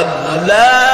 ألا